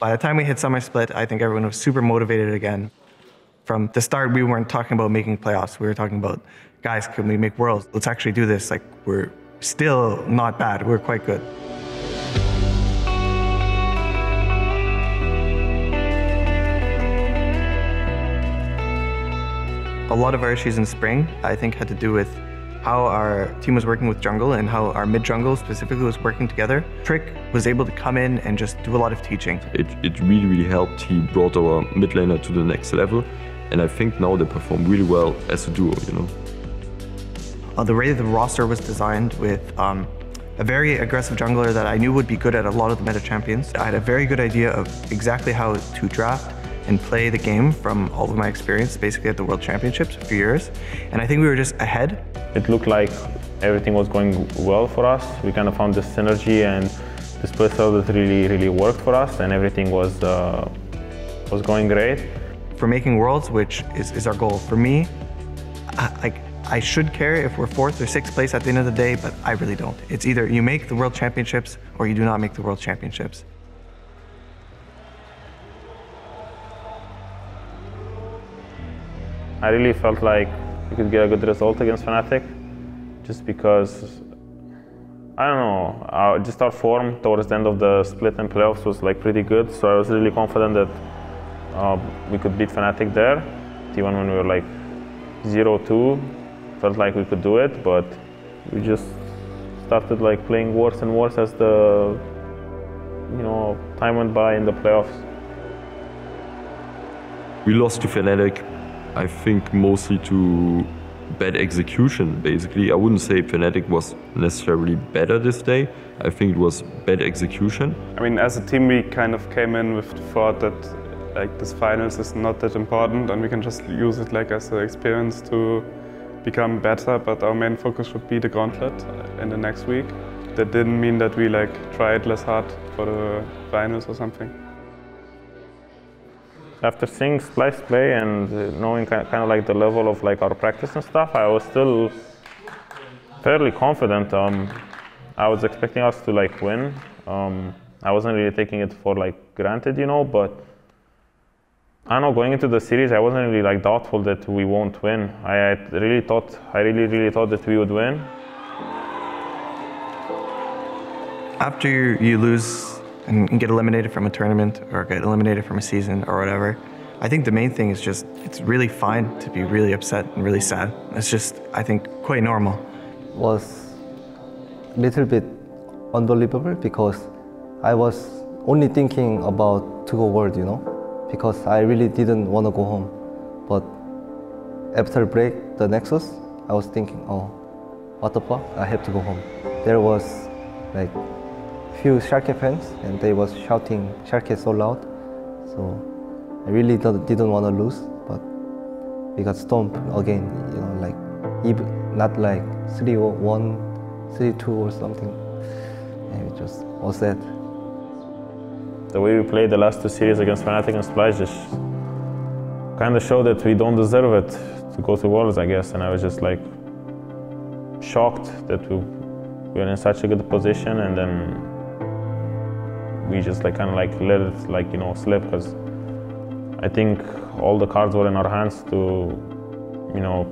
By the time we hit summer split, I think everyone was super motivated again. From the start, we weren't talking about making playoffs. We were talking about, guys, can we make worlds? Let's actually do this. Like, we're still not bad. We're quite good. A lot of our issues in spring, I think, had to do with how our team was working with jungle and how our mid jungle specifically was working together. Trick was able to come in and just do a lot of teaching. It, it really, really helped. He brought our mid laner to the next level. And I think now they perform really well as a duo, you know. Uh, the way the roster was designed with um, a very aggressive jungler that I knew would be good at a lot of the meta champions. I had a very good idea of exactly how to draft and play the game from all of my experience basically at the World Championships for years. And I think we were just ahead. It looked like everything was going well for us. We kind of found this synergy and this play that really, really worked for us and everything was, uh, was going great. For making Worlds, which is, is our goal, for me, I, like, I should care if we're fourth or sixth place at the end of the day, but I really don't. It's either you make the World Championships or you do not make the World Championships. I really felt like we could get a good result against Fnatic just because, I don't know, our, just our form towards the end of the split and playoffs was like pretty good. So I was really confident that uh, we could beat Fnatic there. Even when we were like 0-2, felt like we could do it, but we just started like playing worse and worse as the you know time went by in the playoffs. We lost to Fnatic I think mostly to bad execution, basically. I wouldn't say Fnatic was necessarily better this day. I think it was bad execution. I mean, as a team, we kind of came in with the thought that like this finals is not that important and we can just use it like as an experience to become better. But our main focus would be the gauntlet in the next week. That didn't mean that we like tried less hard for the finals or something. After seeing Splyce play and knowing kind of like the level of like our practice and stuff, I was still fairly confident. Um, I was expecting us to like win. Um, I wasn't really taking it for like granted, you know, but I know, going into the series, I wasn't really like doubtful that we won't win. I, I really thought, I really, really thought that we would win. After you lose and get eliminated from a tournament or get eliminated from a season or whatever, I think the main thing is just it's really fine to be really upset and really sad. It's just, I think, quite normal. Was a little bit unbelievable because I was only thinking about to go world, you know, because I really didn't want to go home. But after break, the Nexus, I was thinking, oh, what the fuck? I have to go home. There was like few Schalke fans and they was shouting Schalke so loud. So I really didn't want to lose, but we got stomped again, you know, like even not like 3-1, 3-2 or something. And it just was sad. The way we played the last two series against Fnatic and Splyce just kind of showed that we don't deserve it to go to Worlds, I guess. And I was just like shocked that we were in such a good position and then we just like kind of like let it like you know slip because I think all the cards were in our hands to you know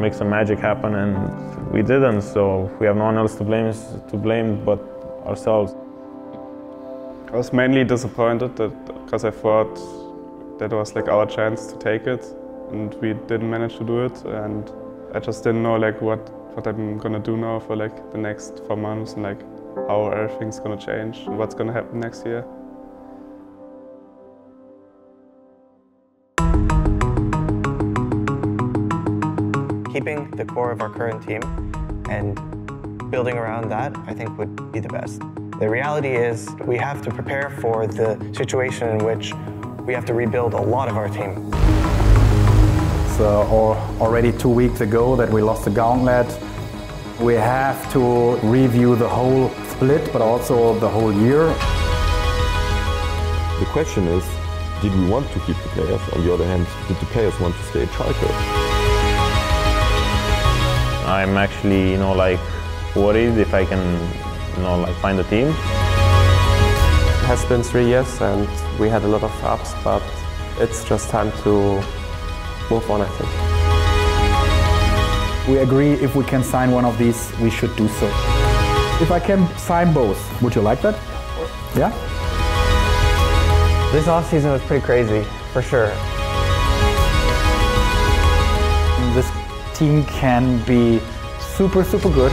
make some magic happen and we didn't so we have no one else to blame to blame but ourselves. I was mainly disappointed that because I thought that was like our chance to take it and we didn't manage to do it and I just didn't know like what what I'm gonna do now for like the next four months and like how everything's going to change and what's going to happen next year. Keeping the core of our current team and building around that, I think would be the best. The reality is we have to prepare for the situation in which we have to rebuild a lot of our team. So, uh, already two weeks ago that we lost the gauntlet. We have to review the whole split, but also the whole year. The question is, did we want to keep the players? On the other hand, did the players want to stay at Schalke? I'm actually, you know, like worried if I can, you know, like find a team. It has been three years and we had a lot of ups, but it's just time to move on, I think. We agree if we can sign one of these, we should do so. If I can sign both, would you like that? Yeah? This offseason was pretty crazy, for sure. This team can be super, super good.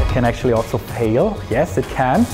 It can actually also fail. Yes, it can.